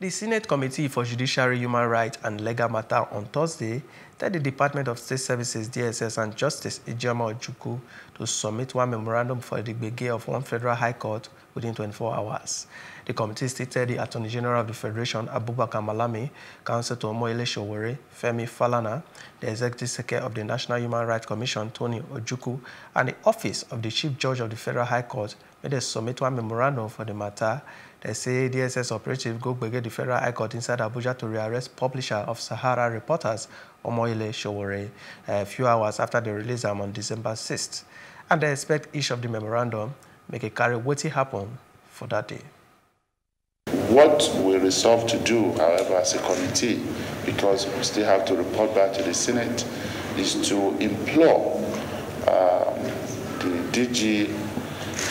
The Senate Committee for Judiciary, Human Rights and Legal Matter on Thursday led the Department of State Services, DSS, and Justice Ijeoma Ojukwu to submit one memorandum for the Gbege of one federal high court within 24 hours. The committee stated the Attorney General of the Federation, Abubakar Malami, Counsel to Omoyele Sowore, Femi Falana, the Executive Secretary of the National Human Rights Commission, Tony Ojukwu, and the Office of the Chief Judge of the Federal High Court made a submit one memorandum for the matter. They say DSS operative go Gbege the Federal High Court inside Abuja to rearrest publisher of Sahara Reporters, Omoyele Sowore, a few hours after the release on December 6th. And they expect each of the memorandum make a carry what happen for that day. What we resolve to do, however, as a committee, because we still have to report back to the Senate, is to implore um, the DG,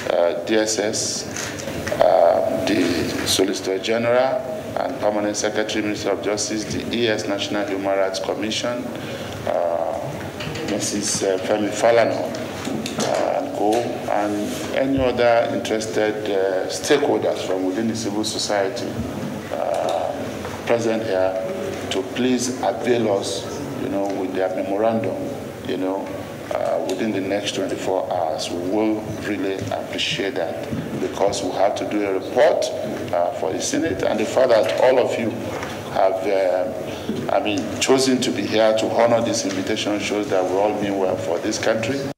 uh, DSS, uh, the Solicitor General, and Permanent Secretary, Minister of Justice, the ES National Human Rights Commission, uh, Mrs. Uh, Femi Falana, uh, and co, and any other interested uh, stakeholders from within the civil society uh, present here to please avail us, you know, with their memorandum, you know, uh, within the next 24 hours. We will really appreciate that because we have to do a report uh, for the Senate and the fact that all of you have, uh, I mean, chosen to be here to honor this invitation shows that we all mean well for this country.